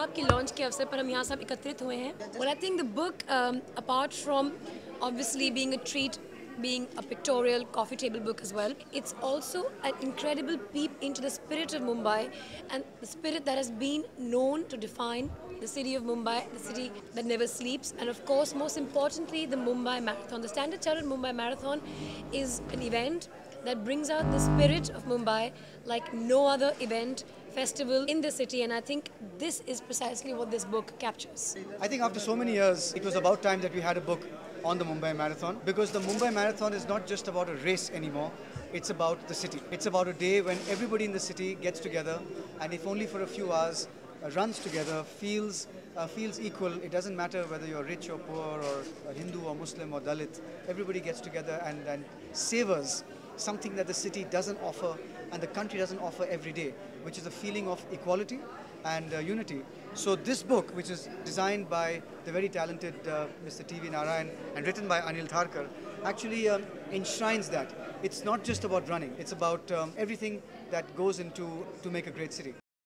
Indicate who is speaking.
Speaker 1: किताब के लॉन्च के अवसर पर हम यहाँ सब एकत्रित हुए हैं well I think the book um, apart from obviously being a being a pictorial coffee table book as well it's also an incredible peep into the spirit of Mumbai and the spirit that has been known to define the city of Mumbai the city that never sleeps and of course most importantly the Mumbai Marathon the Standard Chartered Mumbai Marathon is an event that brings out the spirit of Mumbai like no other event festival in the city and I think this is precisely what this book captures.
Speaker 2: I think after so many years, it was about time that we had a book on the Mumbai Marathon because the Mumbai Marathon is not just about a race anymore. It's about the city. It's about a day when everybody in the city gets together and if only for a few hours uh, runs together, feels uh, feels equal. It doesn't matter whether you're rich or poor or Hindu or Muslim or Dalit. Everybody gets together and, and savors something that the city doesn't offer and the country doesn't offer every day, which is a feeling of equality and uh, unity. So this book, which is designed by the very talented uh, Mr. T.V. Narayan and written by Anil Dharker, actually um, enshrines that. It's not just about running, it's about um, everything that goes into to make a great city.